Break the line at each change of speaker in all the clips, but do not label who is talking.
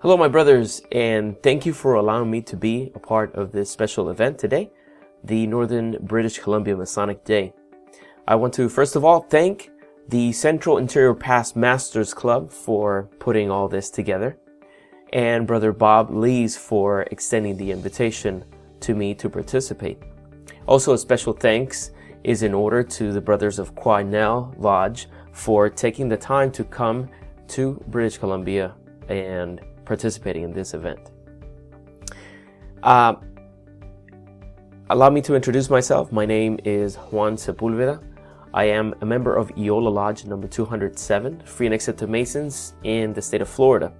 Hello, my brothers, and thank you for allowing me to be a part of this special event today, the Northern British Columbia Masonic Day. I want to first of all thank the Central Interior Past Masters Club for putting all this together, and Brother Bob Lees for extending the invitation to me to participate. Also, a special thanks is in order to the brothers of Quesnel Lodge for taking the time to come to British Columbia and participating in this event. Uh, allow me to introduce myself. My name is Juan Sepulveda. I am a member of Eola Lodge number 207, Free and Accepted Masons in the state of Florida.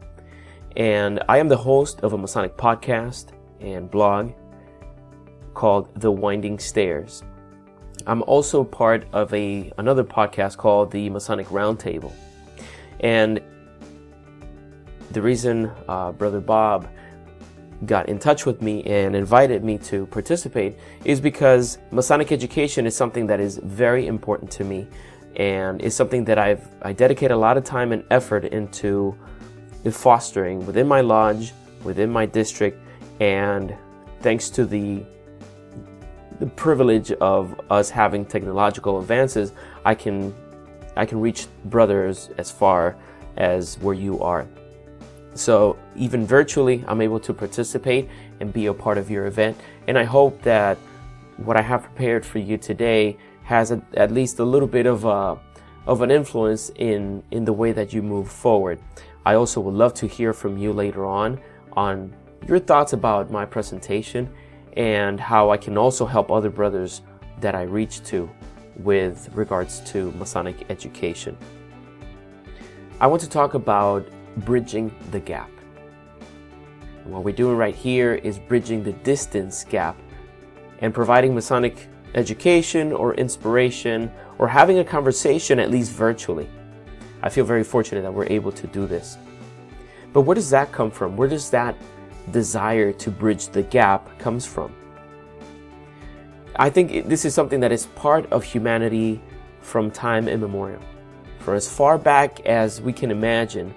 And I am the host of a Masonic podcast and blog called The Winding Stairs. I'm also part of a another podcast called the Masonic Roundtable. And the reason uh, Brother Bob got in touch with me and invited me to participate is because Masonic education is something that is very important to me and is something that I've I dedicate a lot of time and effort into fostering within my lodge, within my district, and thanks to the the privilege of us having technological advances, I can I can reach brothers as far as where you are. So even virtually, I'm able to participate and be a part of your event. And I hope that what I have prepared for you today has a, at least a little bit of a, of an influence in in the way that you move forward. I also would love to hear from you later on on your thoughts about my presentation and how I can also help other brothers that I reach to with regards to Masonic education. I want to talk about bridging the gap. And what we're doing right here is bridging the distance gap and providing Masonic education or inspiration or having a conversation at least virtually. I feel very fortunate that we're able to do this. But where does that come from? Where does that desire to bridge the gap comes from? I think this is something that is part of humanity from time immemorial. For as far back as we can imagine,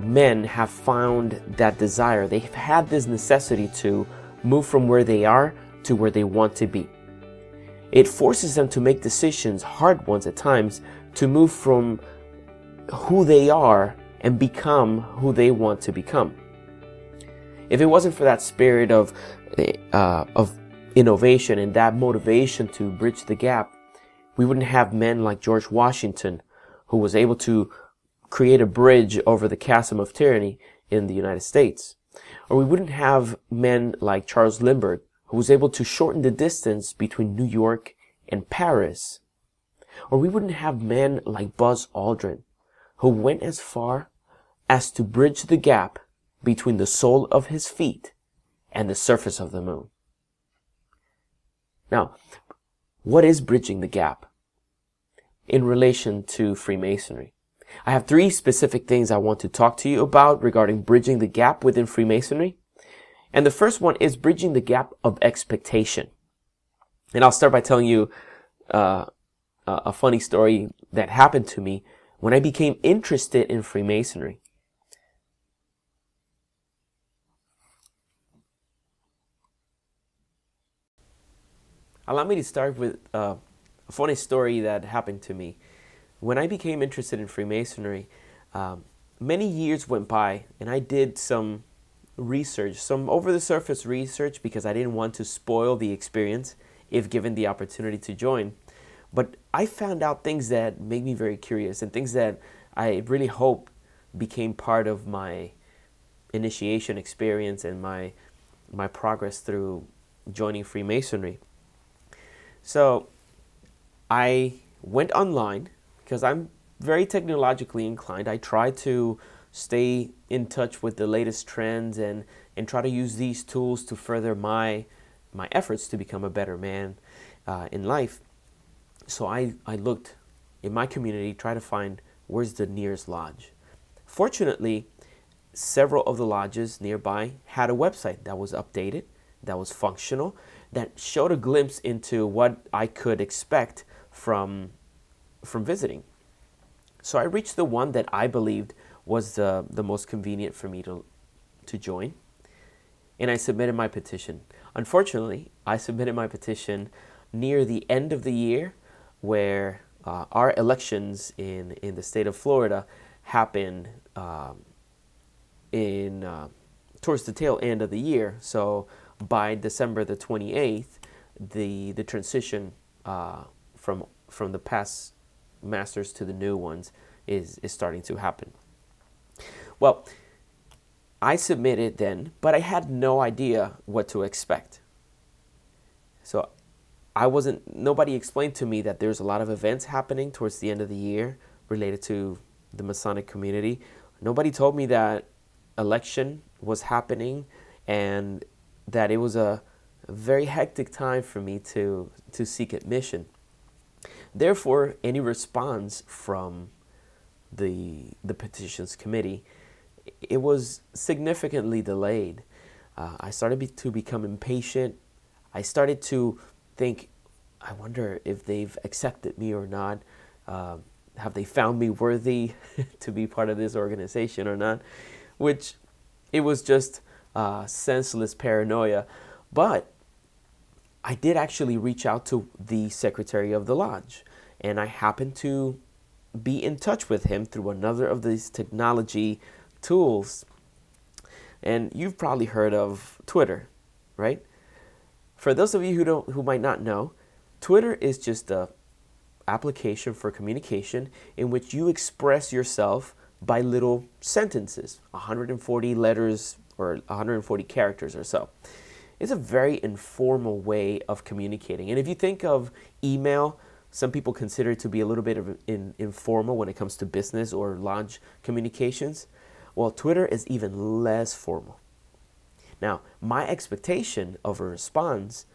men have found that desire. They've had this necessity to move from where they are to where they want to be. It forces them to make decisions, hard ones at times, to move from who they are and become who they want to become. If it wasn't for that spirit of, uh, of innovation and that motivation to bridge the gap, we wouldn't have men like George Washington, who was able to create a bridge over the chasm of tyranny in the United States. Or we wouldn't have men like Charles Lindbergh, who was able to shorten the distance between New York and Paris. Or we wouldn't have men like Buzz Aldrin, who went as far as to bridge the gap between the sole of his feet and the surface of the moon. Now, what is bridging the gap in relation to Freemasonry? I have three specific things I want to talk to you about regarding bridging the gap within Freemasonry. And the first one is bridging the gap of expectation. And I'll start by telling you uh, a funny story that happened to me when I became interested in Freemasonry. Allow me to start with uh, a funny story that happened to me when I became interested in Freemasonry, um, many years went by and I did some research, some over the surface research because I didn't want to spoil the experience if given the opportunity to join. But I found out things that made me very curious and things that I really hope became part of my initiation experience and my my progress through joining Freemasonry. So I went online because I'm very technologically inclined. I try to stay in touch with the latest trends and, and try to use these tools to further my, my efforts to become a better man uh, in life. So I, I looked in my community, try to find where's the nearest lodge. Fortunately, several of the lodges nearby had a website that was updated, that was functional, that showed a glimpse into what I could expect from from visiting. So I reached the one that I believed was the, the most convenient for me to, to join, and I submitted my petition. Unfortunately, I submitted my petition near the end of the year where uh, our elections in, in the state of Florida happen um, in uh, towards the tail end of the year. So by December the 28th, the the transition uh, from from the past masters to the new ones is is starting to happen. Well, I submitted then, but I had no idea what to expect. So I wasn't nobody explained to me that there's a lot of events happening towards the end of the year related to the Masonic community. Nobody told me that election was happening and that it was a, very hectic time for me to to seek admission. Therefore, any response from the the petitions committee it was significantly delayed. Uh, I started be, to become impatient. I started to think, I wonder if they've accepted me or not. Uh, have they found me worthy to be part of this organization or not? Which it was just uh, senseless paranoia. But I did actually reach out to the secretary of the lodge, and I happened to be in touch with him through another of these technology tools. And you've probably heard of Twitter, right? For those of you who don't who might not know, Twitter is just a application for communication in which you express yourself by little sentences, 140 letters or 140 characters or so. It's a very informal way of communicating. And if you think of email, some people consider it to be a little bit of in, informal when it comes to business or lodge communications. Well, Twitter is even less formal. Now, my expectation of a response,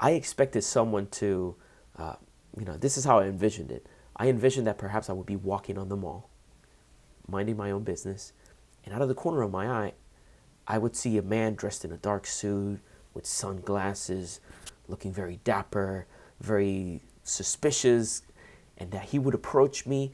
I expected someone to, uh, you know, this is how I envisioned it. I envisioned that perhaps I would be walking on the mall, minding my own business, and out of the corner of my eye, I would see a man dressed in a dark suit with sunglasses, looking very dapper, very suspicious, and that he would approach me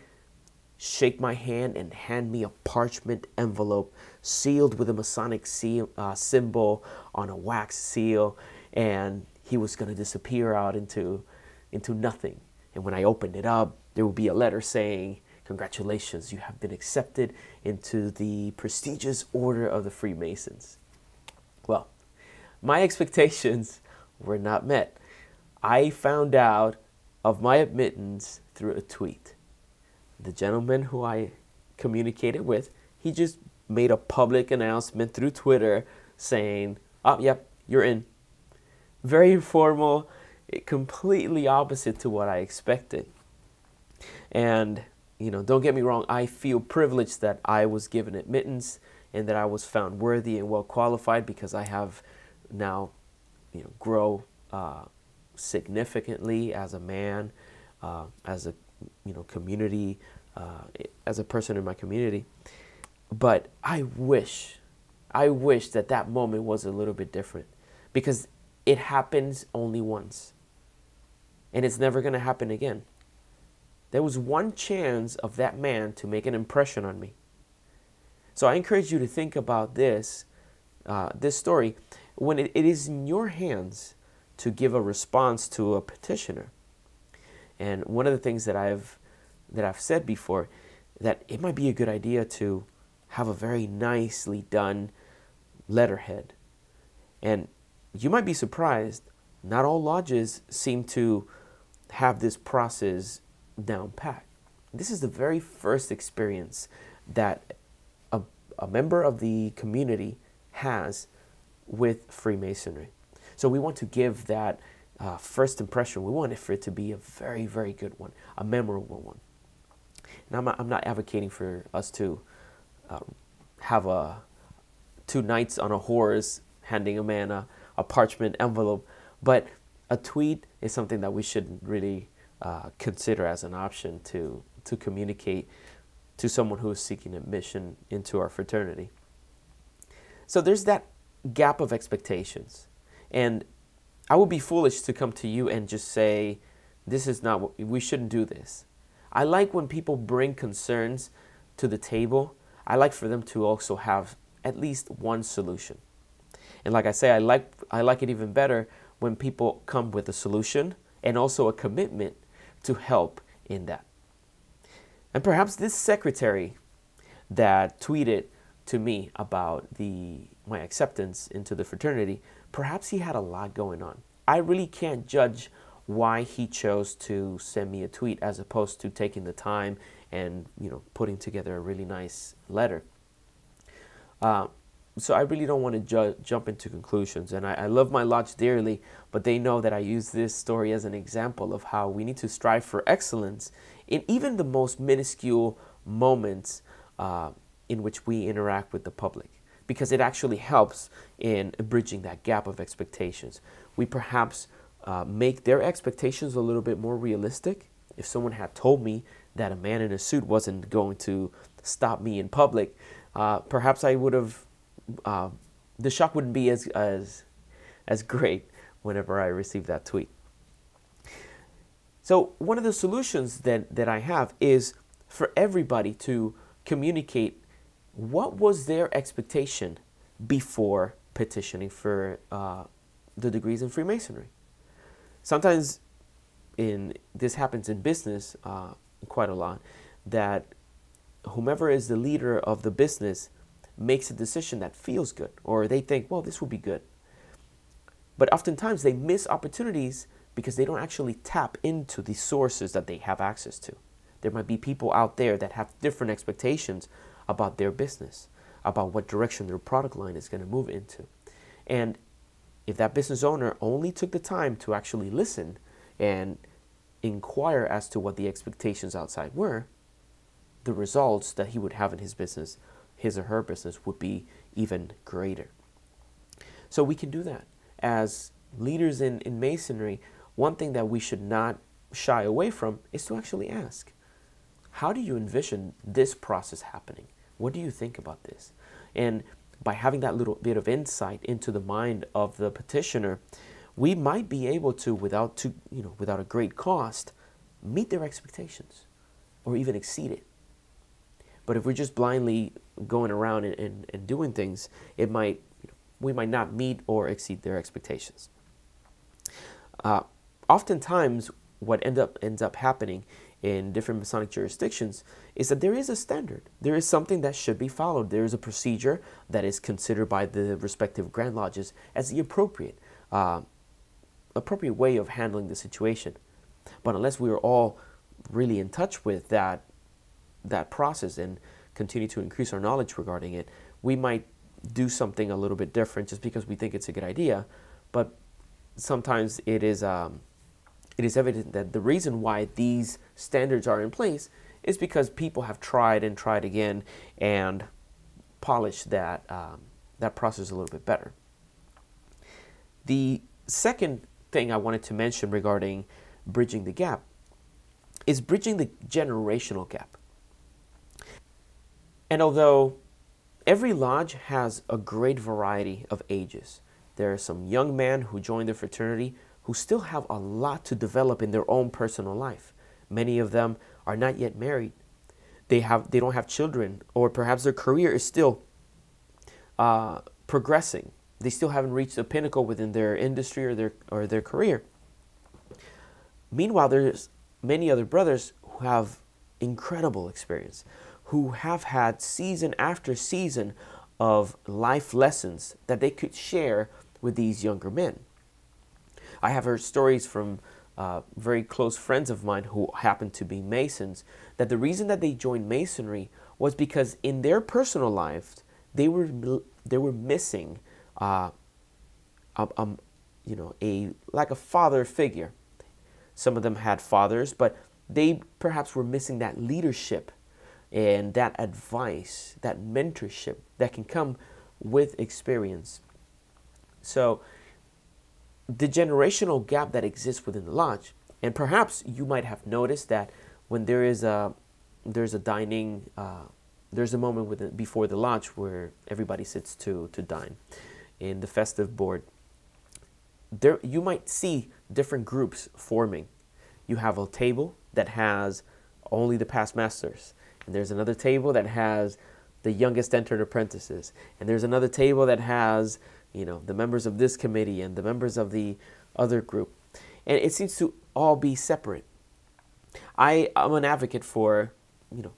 shake my hand and hand me a parchment envelope sealed with a Masonic seal, uh, symbol on a wax seal, and he was going to disappear out into, into nothing. And when I opened it up, there would be a letter saying, Congratulations, you have been accepted into the prestigious Order of the Freemasons. Well, my expectations were not met. I found out of my admittance through a tweet the gentleman who I communicated with, he just made a public announcement through Twitter saying, "Oh, yep, you're in." Very informal, completely opposite to what I expected. And you know, don't get me wrong, I feel privileged that I was given admittance and that I was found worthy and well qualified because I have now, you know, grow uh, significantly as a man, uh, as a you know, community, uh, as a person in my community. But I wish, I wish that that moment was a little bit different because it happens only once and it's never going to happen again. There was one chance of that man to make an impression on me. So I encourage you to think about this, uh, this story, when it, it is in your hands to give a response to a petitioner. And one of the things that I've that I've said before that it might be a good idea to have a very nicely done letterhead. And you might be surprised, not all lodges seem to have this process down pat. This is the very first experience that a, a member of the community has with Freemasonry. So we want to give that uh, first impression, we want it for it to be a very, very good one, a memorable one. And I'm not, I'm not advocating for us to uh, have a two knights on a horse handing a man a, a parchment envelope, but a tweet is something that we should really uh, consider as an option to to communicate to someone who is seeking admission into our fraternity. So there's that gap of expectations, and I would be foolish to come to you and just say, this is not what we shouldn't do this. I like when people bring concerns to the table. I like for them to also have at least one solution. And like I say, I like I like it even better when people come with a solution and also a commitment to help in that. And perhaps this secretary that tweeted to me about the my acceptance into the fraternity, perhaps he had a lot going on. I really can't judge why he chose to send me a tweet as opposed to taking the time and you know putting together a really nice letter. Uh, so I really don't want to ju- jump into conclusions. And I, I, love my lodge dearly, but they know that I use this story as an example of how we need to strive for excellence in even the most minuscule moments uh, in which we interact with the public, because it actually helps in bridging that gap of expectations. We perhaps uh, make their expectations a little bit more realistic. If someone had told me that a man in a suit wasn't going to stop me in public, uh, perhaps I would have uh, the shock wouldn't be as as as great whenever I received that tweet. So one of the solutions that, that I have is for everybody to communicate what was their expectation before petitioning for uh, the degrees in Freemasonry. Sometimes in this happens in business uh, quite a lot that whomever is the leader of the business makes a decision that feels good, or they think, well, this would be good. But oftentimes they miss opportunities because they don't actually tap into the sources that they have access to. There might be people out there that have different expectations about their business, about what direction their product line is going to move into. And if that business owner only took the time to actually listen and inquire as to what the expectations outside were, the results that he would have in his business his or her business would be even greater. So we can do that. As leaders in, in Masonry, one thing that we should not shy away from is to actually ask How do you envision this process happening? What do you think about this? And by having that little bit of insight into the mind of the petitioner, we might be able to, without, to, you know, without a great cost, meet their expectations or even exceed it. But if we're just blindly going around and, and, and doing things, it might we might not meet or exceed their expectations. Uh, oftentimes, what end up ends up happening in different Masonic jurisdictions is that there is a standard. There is something that should be followed. There is a procedure that is considered by the respective Grand Lodges as the appropriate, uh, appropriate way of handling the situation. But unless we are all really in touch with that that process and continue to increase our knowledge regarding it, we might do something a little bit different just because we think it's a good idea. But sometimes it is um, it is evident that the reason why these standards are in place is because people have tried and tried again and polished that um, that process a little bit better. The second thing I wanted to mention regarding bridging the gap is bridging the generational gap. And although every lodge has a great variety of ages, there are some young men who join the fraternity who still have a lot to develop in their own personal life. Many of them are not yet married. They have they don't have children, or perhaps their career is still uh, progressing. They still haven't reached a pinnacle within their industry or their or their career. Meanwhile, there's many other brothers who have incredible experience, who have had season after season of life lessons that they could share with these younger men. I have heard stories from uh, very close friends of mine who happen to be Masons that the reason that they joined Masonry was because in their personal lives they were they were missing uh, a, you know a like a father figure. Some of them had fathers, but they perhaps were missing that leadership and that advice, that mentorship that can come with experience. So, the generational gap that exists within the lodge, and perhaps you might have noticed that when there is a there's a dining, uh, there's a moment within, before the lodge where everybody sits to to dine in the festive board. There, you might see different groups forming. You have a table that has only the past masters and there's another table that has the youngest entered apprentices, and there's another table that has you know the members of this committee and the members of the other group, and it seems to all be separate. I am an advocate for you know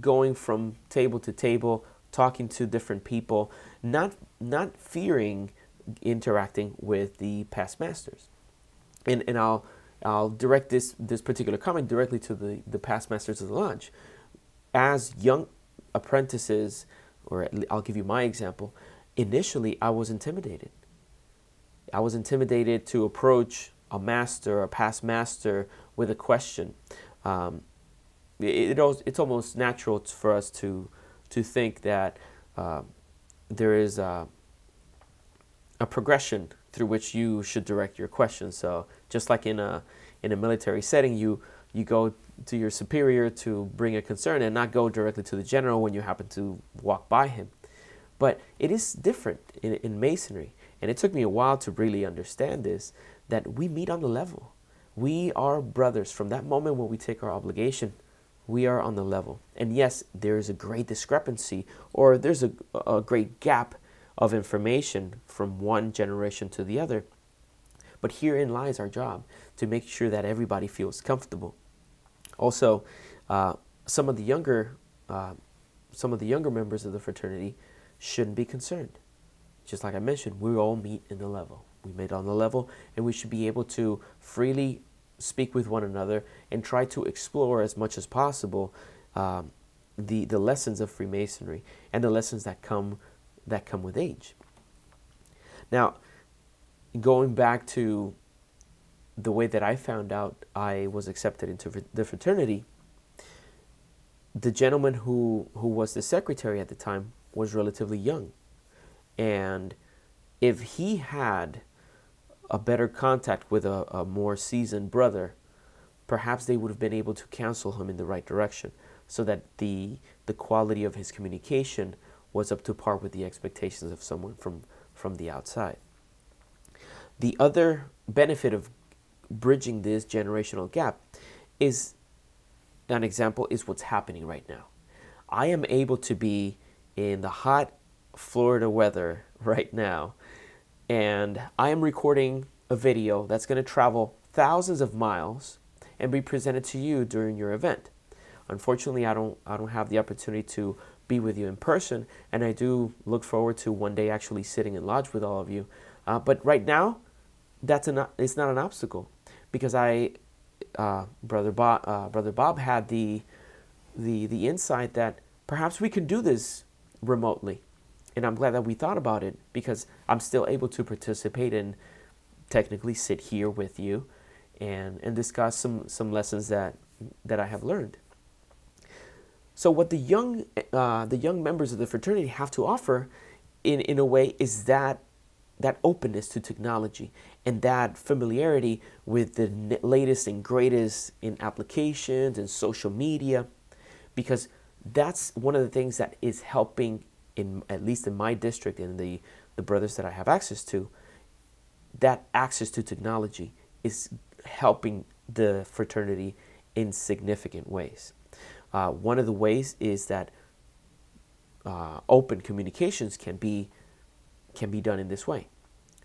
going from table to table, talking to different people, not not fearing interacting with the past masters. And and I'll I'll direct this this particular comment directly to the, the past masters of the lodge. As young apprentices, or I'll give you my example, initially I was intimidated. I was intimidated to approach a master, a past master, with a question. Um, it, it, it's almost natural for us to to think that uh, there is a, a progression through which you should direct your questions. So just like in a in a military setting, you you go to your superior to bring a concern and not go directly to the general when you happen to walk by him. But it is different in, in masonry, and it took me a while to really understand this. That we meet on the level. We are brothers from that moment when we take our obligation we are on the level. And yes, there is a great discrepancy or there's a, a great gap of information from one generation to the other. But herein lies our job to make sure that everybody feels comfortable. Also, uh, some of the younger, uh, some of the younger members of the fraternity shouldn't be concerned. Just like I mentioned, we all meet in the level. We meet on the level, and we should be able to freely speak with one another and try to explore as much as possible um, the the lessons of Freemasonry and the lessons that come that come with age. Now, going back to the way that I found out I was accepted into the fraternity, the gentleman who who was the secretary at the time was relatively young, and if he had a better contact with a, a more seasoned brother, perhaps they would have been able to counsel him in the right direction so that the, the quality of his communication was up to par with the expectations of someone from, from the outside. The other benefit of bridging this generational gap is an example is what's happening right now. I am able to be in the hot Florida weather right now and I am recording a video that's going to travel thousands of miles and be presented to you during your event. Unfortunately, I don't I don't have the opportunity to be with you in person, and I do look forward to one day actually sitting in lodge with all of you. Uh, but right now, that's an it's not an obstacle because I, uh, brother Bob, uh, brother Bob had the the the insight that perhaps we can do this remotely and I'm glad that we thought about it because I'm still able to participate and technically sit here with you and, and discuss some, some lessons that, that I have learned. So what the young, uh, the young members of the fraternity have to offer in, in a way is that, that openness to technology and that familiarity with the latest and greatest in applications and social media because that's one of the things that is helping in at least in my district and the, the brothers that I have access to, that access to technology is helping the fraternity in significant ways. Uh, one of the ways is that uh, open communications can be can be done in this way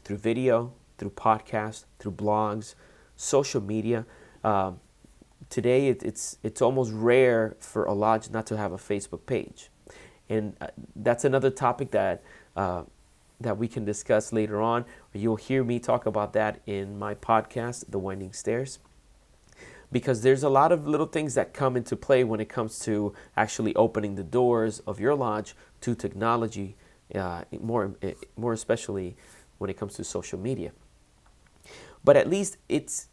through video, through podcasts, through blogs, social media. Uh, today, it, it's it's almost rare for a lodge not to have a Facebook page and uh, that's another topic that uh, that we can discuss later on. You'll hear me talk about that in my podcast, The Winding Stairs, because there's a lot of little things that come into play when it comes to actually opening the doors of your lodge to technology, uh, more eh, more especially when it comes to social media. But at least it's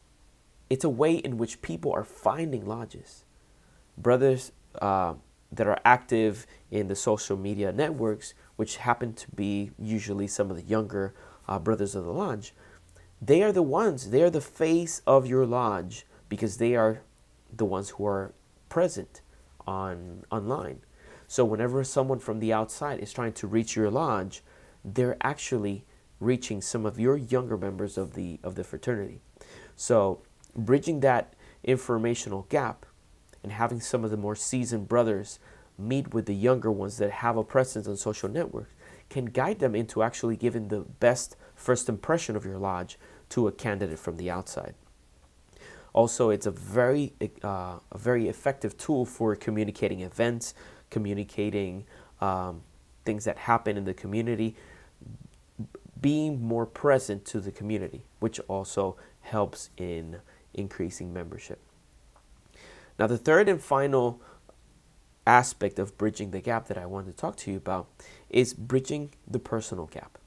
it's a way in which people are finding lodges. Brothers uh, that are active in the social media networks, which happen to be usually some of the younger uh, brothers of the lodge, they are the ones, they are the face of your lodge because they are the ones who are present on online. So whenever someone from the outside is trying to reach your lodge, they're actually reaching some of your younger members of the of the fraternity. So bridging that informational gap and having some of the more seasoned brothers meet with the younger ones that have a presence on social networks can guide them into actually giving the best first impression of your lodge to a candidate from the outside. Also, it's a very, uh, a very effective tool for communicating events, communicating um, things that happen in the community, being more present to the community, which also helps in increasing membership. Now, the third and final aspect of bridging the gap that I want to talk to you about is bridging the personal gap.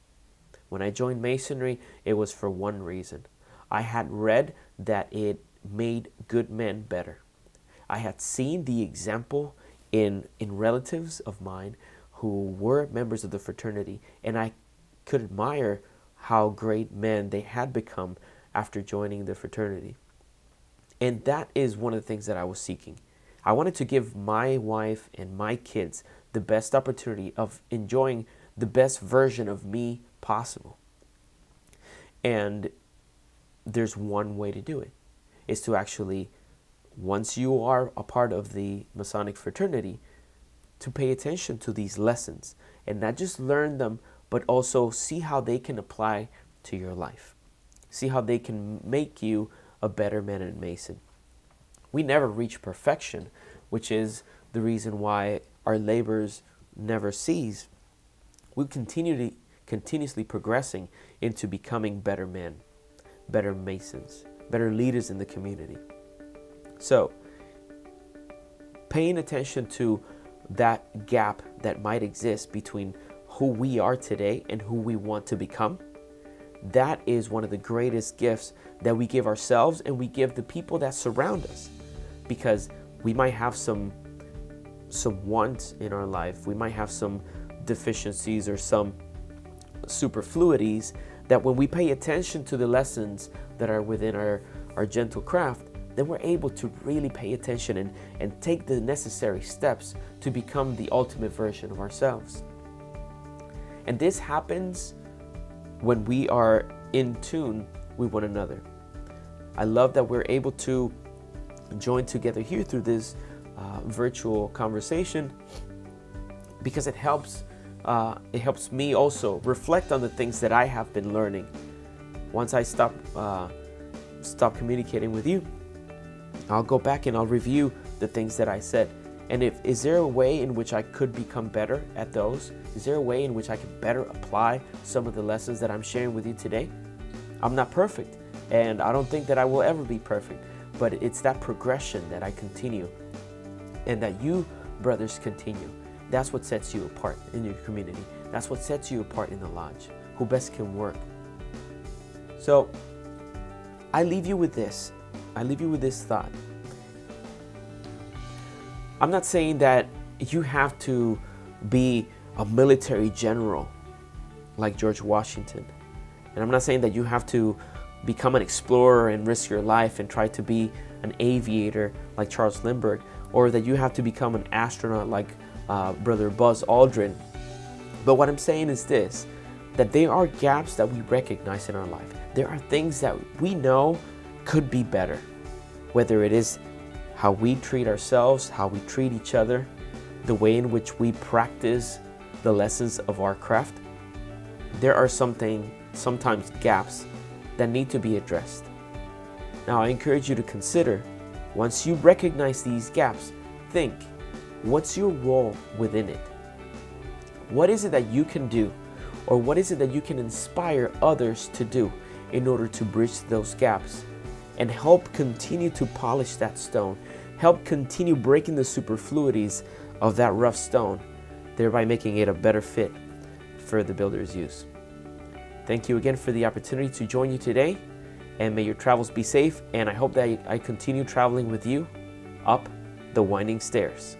When I joined Masonry, it was for one reason. I had read that it made good men better. I had seen the example in, in relatives of mine who were members of the fraternity, and I could admire how great men they had become after joining the fraternity. And that is one of the things that I was seeking. I wanted to give my wife and my kids the best opportunity of enjoying the best version of me possible. And there's one way to do it is to actually once you are a part of the Masonic fraternity to pay attention to these lessons and not just learn them but also see how they can apply to your life. See how they can make you a better man and mason. We never reach perfection, which is the reason why our labors never cease. We continue to continuously progressing into becoming better men, better masons, better leaders in the community. So, paying attention to that gap that might exist between who we are today and who we want to become, that is one of the greatest gifts that we give ourselves and we give the people that surround us. Because we might have some some wants in our life, we might have some deficiencies or some superfluities that when we pay attention to the lessons that are within our, our gentle craft, then we're able to really pay attention and, and take the necessary steps to become the ultimate version of ourselves. And this happens when we are in tune with one another. I love that we're able to join together here through this uh, virtual conversation because it helps uh, it helps me also reflect on the things that I have been learning. Once I stop uh, stop communicating with you, I'll go back and I'll review the things that I said. And if is there a way in which I could become better at those? Is there a way in which I can better apply some of the lessons that I'm sharing with you today? I'm not perfect, and I don't think that I will ever be perfect, but it's that progression that I continue and that you brothers continue. That's what sets you apart in your community. That's what sets you apart in the lodge. Who best can work. So I leave you with this. I leave you with this thought. I'm not saying that you have to be a military general like George Washington. And I'm not saying that you have to become an explorer and risk your life and try to be an aviator like Charles Lindbergh, or that you have to become an astronaut like uh, Brother Buzz Aldrin. But what I'm saying is this that there are gaps that we recognize in our life. There are things that we know could be better, whether it is how we treat ourselves, how we treat each other, the way in which we practice the lessons of our craft. There are something, sometimes gaps that need to be addressed. Now, I encourage you to consider once you recognize these gaps, think what's your role within it? What is it that you can do, or what is it that you can inspire others to do in order to bridge those gaps and help continue to polish that stone, help continue breaking the superfluities of that rough stone, thereby making it a better fit for the builder's use? Thank you again for the opportunity to join you today, and may your travels be safe. And I hope that I continue traveling with you up the winding stairs.